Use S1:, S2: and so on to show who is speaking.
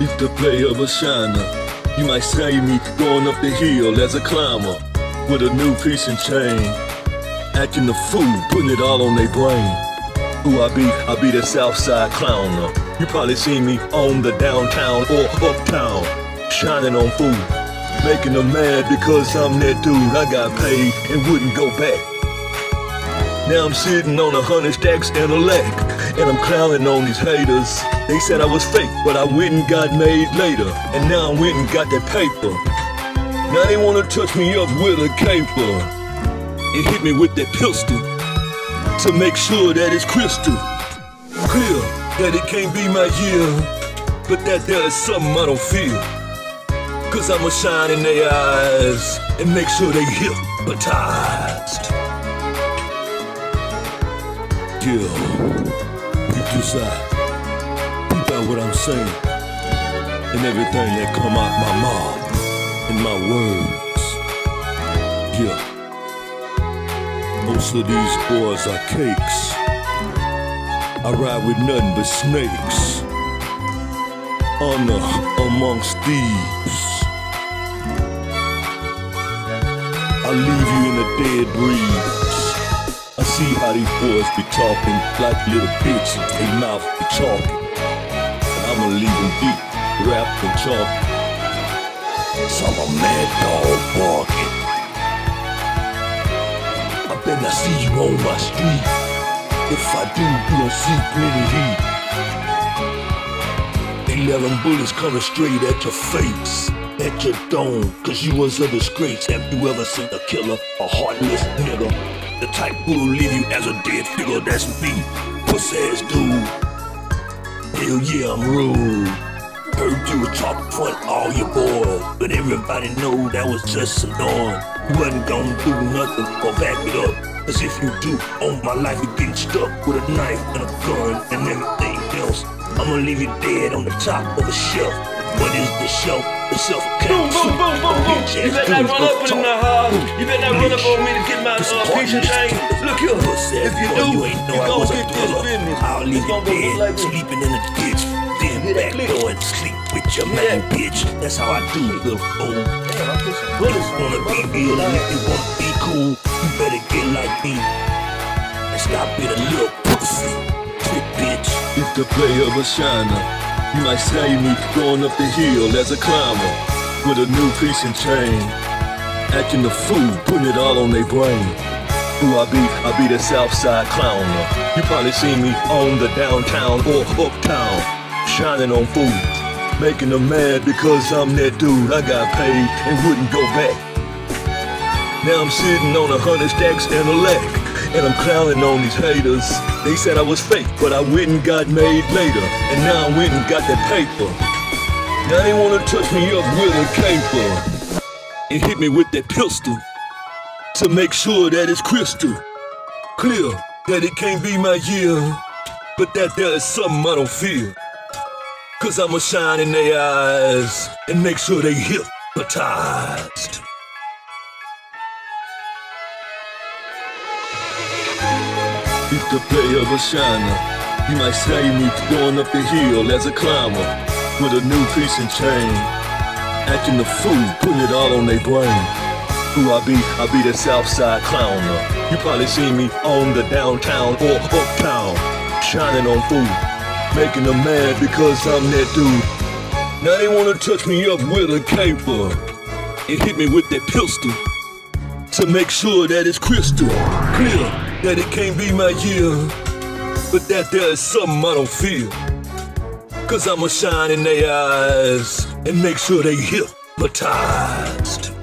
S1: It's the play of a shiner. You might say me going up the hill as a climber with a new piece and chain. Acting the fool, putting it all on their brain. Who I be? I be the Southside clowner. You probably see me on the downtown or uptown, shining on food, making them mad because I'm that dude. I got paid and wouldn't go back. Now I'm sitting on a hundred stacks and a leg, and I'm clowning on these haters. They said I was fake, but I went and got made later, and now I went and got that paper. Now they wanna touch me up with a caper and hit me with that pistol to make sure that it's crystal clear that it can't be my year, but that there is something I don't feel. Cause I'ma shine in their eyes and make sure they hypnotized. Peep this out. Peep out what I'm saying. And everything that come out my mouth and my words. Yeah. Most of these boys are cakes. I ride with nothing but snakes. Honor amongst thieves. I leave you in a dead breeze. See how these boys be talking like little bitches. They mouth be talking. I'ma leave them deep, wrapped and chalky. So I'm a mad dog barking. I bet I see you on my street. If I do, you don't see plenty heat. Eleven bullets coming straight at your face, at your dome, cause you was a disgrace. Have you ever seen a killer, a heartless nigga? The type who'll leave you as a dead figure, that's me, pussy ass dude. Hell yeah, I'm rude. Heard you were talking front all your boys, but everybody know that was just a annoying. You wasn't gonna do nothing or back it up. Cause if you do, all my life you getting stuck with a knife and a gun and everything else. I'ma leave you dead on the top of a shelf. What is the shelf? The self
S2: Boom, boom, boom, boom, boom. You better not run up in the house. You better not run up on me to get my uh, piece of chain. Look here. If you do,
S1: you ain't know
S2: you
S1: I
S2: gon' get this business.
S1: I'll leave you dead,
S2: like this.
S1: sleeping in a ditch. Then back door and sleep with your
S2: Hear
S1: main
S2: that?
S1: bitch. That's how I do, little fool.
S2: Damn, I put some bullets on
S1: Wanna be real and if you wanna be cool, you better get like me. And stop being a little pussy. Bitch. It's the play of a shiner. You might say me going up the hill as a climber with a new piece and chain. Acting the fool, putting it all on their brain. Who I be? I be the Southside clowner. You probably seen me on the downtown or uptown, shining on food, making them mad because I'm that dude. I got paid and wouldn't go back. Now I'm sitting on a hundred stacks and a leg, and I'm clowning on these haters. They said I was fake, but I went and got made later, and now I went and got that paper. Now they wanna touch me up with a caper and hit me with that pistol to make sure that it's crystal clear that it can't be my year, but that there is something I don't feel. Cause I'ma shine in their eyes and make sure they hypnotized. It's the play of a shiner. You might say me going up the hill as a climber with a new piece and chain. Acting the fool, putting it all on their brain. Who I be? I be the Southside clowner. You probably seen me on the downtown or uptown, shining on food, making them mad because I'm that dude. Now they wanna touch me up with a caper and hit me with that pistol to make sure that it's crystal clear that it can't be my year, but that there is something I don't feel. Cause I'ma shine in their eyes and make sure they hypnotized.